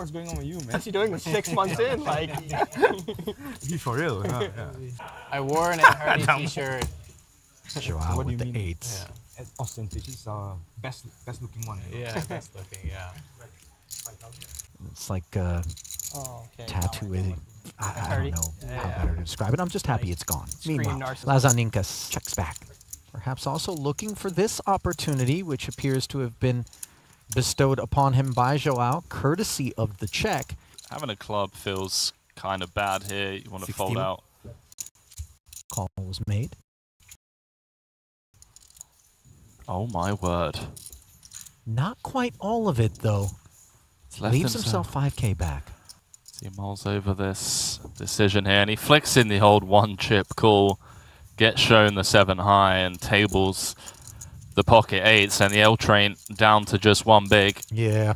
fuck's going on with you, man? What's he doing with six months in? Like, Be for real. yeah, yeah. I wore an Ed Hardy t-shirt. Joao what do with you the mean? eights. And Ostentatious is our best best looking one. Yeah, best looking, yeah. It's like uh, oh, okay. tattoo. I, I don't know how Yeah. better to describe it. I'm just happy it's gone. Meanwhile, narcissist. Lazaninkas checks back. Perhaps also looking for this opportunity, which appears to have been bestowed upon him by Joao, courtesy of the check. Having a club feels kind of bad here. You want to fold out. Call was made. Oh my word. Not quite all of it, though. Leaves him to himself 5k back. See mulls over this decision here, and he flicks in the old one chip call, gets shown the seven high, and tables the pocket eights, and the L train down to just one big. Yeah,